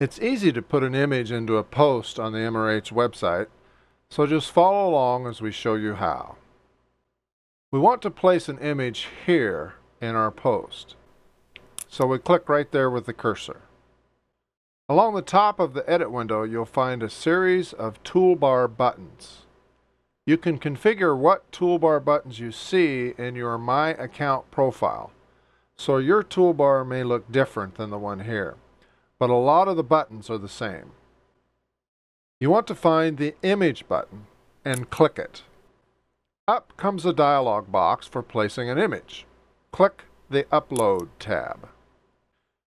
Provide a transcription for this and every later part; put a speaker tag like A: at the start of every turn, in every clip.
A: It's easy to put an image into a post on the MRH website, so just follow along as we show you how. We want to place an image here in our post. So we click right there with the cursor. Along the top of the edit window, you'll find a series of toolbar buttons. You can configure what toolbar buttons you see in your My Account profile. So your toolbar may look different than the one here but a lot of the buttons are the same. You want to find the Image button and click it. Up comes a dialog box for placing an image. Click the Upload tab.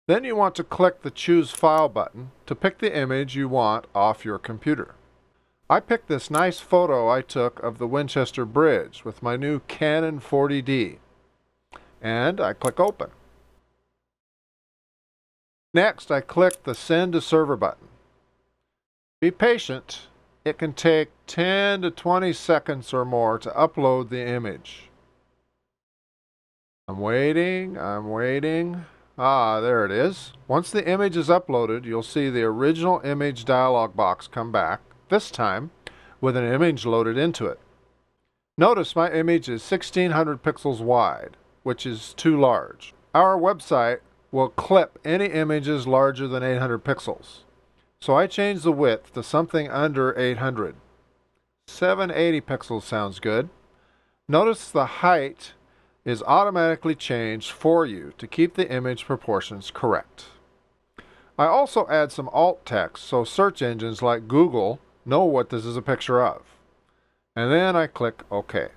A: Then you want to click the Choose File button to pick the image you want off your computer. I picked this nice photo I took of the Winchester Bridge with my new Canon 40D. And I click Open. Next, I click the Send to Server button. Be patient. It can take 10 to 20 seconds or more to upload the image. I'm waiting, I'm waiting. Ah, there it is. Once the image is uploaded, you'll see the original image dialog box come back, this time with an image loaded into it. Notice my image is 1600 pixels wide, which is too large. Our website will clip any images larger than 800 pixels. So I changed the width to something under 800. 780 pixels sounds good. Notice the height is automatically changed for you to keep the image proportions correct. I also add some alt text so search engines like Google know what this is a picture of. And then I click OK.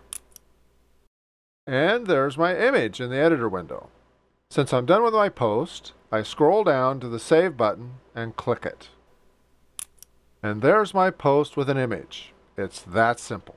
A: And there's my image in the editor window. Since I'm done with my post, I scroll down to the Save button and click it. And there's my post with an image. It's that simple.